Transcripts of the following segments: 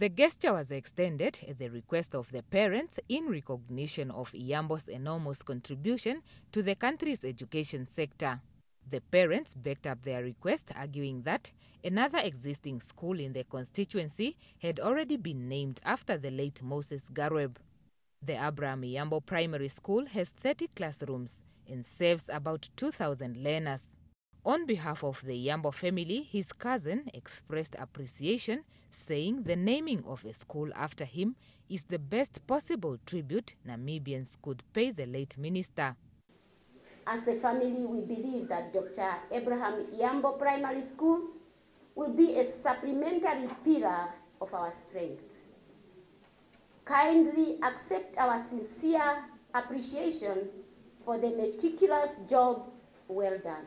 The gesture was extended at the request of the parents in recognition of Iyambo's enormous contribution to the country's education sector. The parents backed up their request, arguing that another existing school in the constituency had already been named after the late Moses Garoeb. The Abraham Iyambo Primary School has 30 classrooms and serves about 2,000 learners. On behalf of the Yambo family, his cousin expressed appreciation, saying the naming of a school after him is the best possible tribute Namibians could pay the late minister. As a family, we believe that Dr. Abraham Yambo Primary School will be a supplementary pillar of our strength. Kindly accept our sincere appreciation for the meticulous job well done.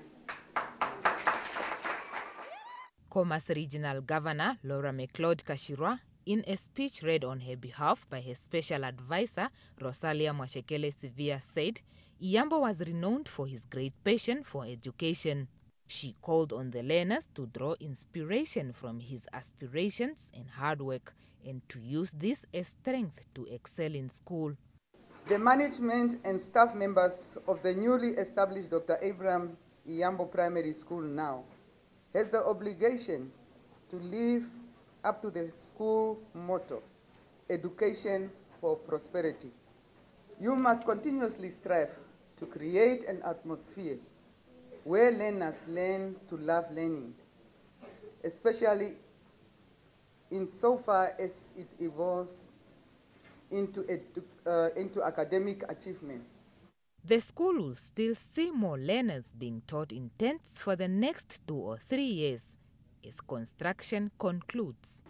Khomas Regional Governor Laura McLeod Katjirua, in a speech read on her behalf by her special advisor Rosalia Mwashekele Sevilla, said Iyambo was renowned for his great passion for education. She called on the learners to draw inspiration from his aspirations and hard work and to use this as strength to excel in school. The management and staff members of the newly established Dr. Abraham Iyambo Primary School now has the obligation to live up to the school motto, education for prosperity. You must continuously strive to create an atmosphere where learners learn to love learning, especially insofar as it evolves into, edu- uh, into academic achievement. The school will still see more learners being taught in tents for the next two or three years as construction concludes.